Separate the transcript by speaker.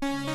Speaker 1: Bye.